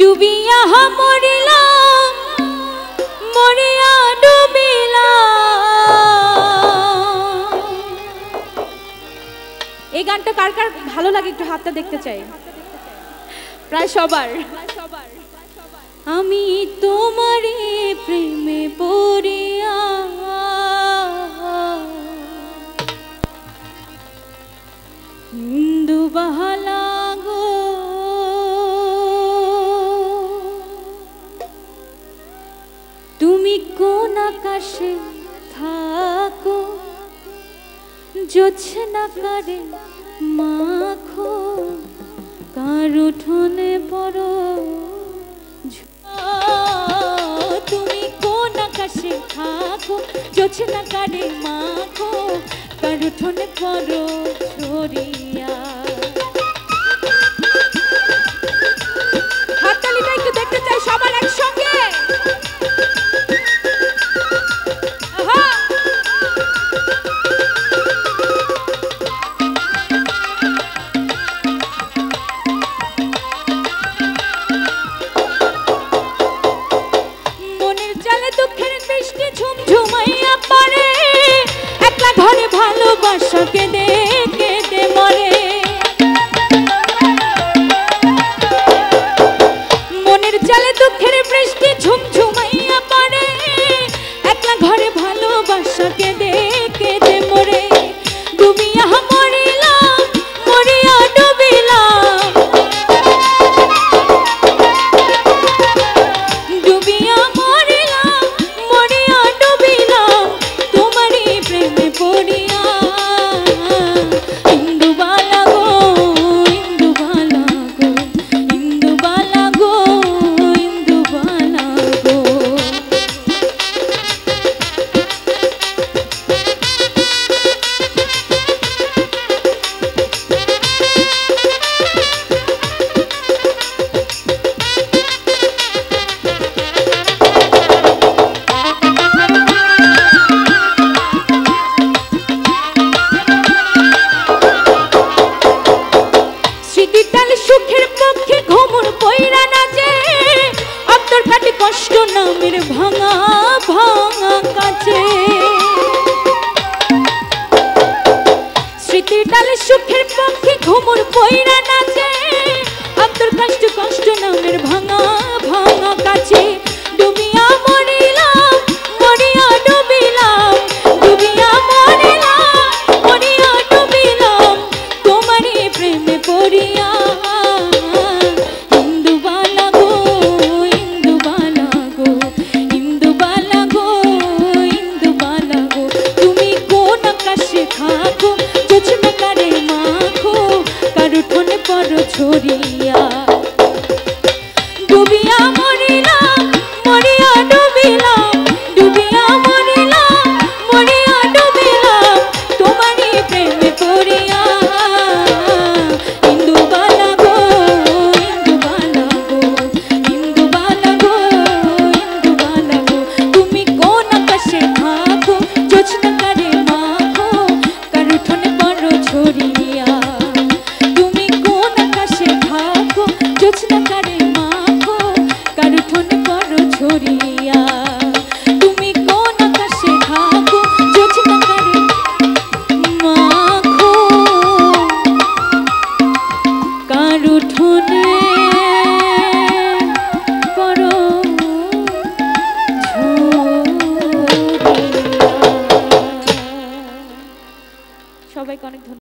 ডুবিয়া মরিলাম, মরিয়া ডুবিলাম। এই গানটা কার কার ভালো লাগে একটু হাতটা দেখতে চাই? প্রায় সবার। আমি তোমারে প্রেমে পড়িয়া হিন্দু বাহালা আকাশে থাকো। জোছনা করে মাখো। কার উঠোনে পড়ো তুমি কোন আকাশে থাকো? জোছনা কারে মাখো। কার উঠোনে পড়ো ভালোবাসা কেঁদে কেঁদে মরে। ডুবিয়া মরিলাম মরিয়া ডুবিলাম ডুবিয়া মরিলাম মরিয়া ডুবিলাম পড়িয়া সুখের পক্ষে ঘুমুর পয়রা নাচে। আব্দুল কষ্ট কষ্ট নামের ভাঙা ভাঙা কাছে ডুবিয়া মরিলাম, মরিয়া ডুবিলাম, ডুবিয়া মরিলাম, মরিয়া ডুবিলাম। তোমারই প্রেমে পড়িয়া পড়ো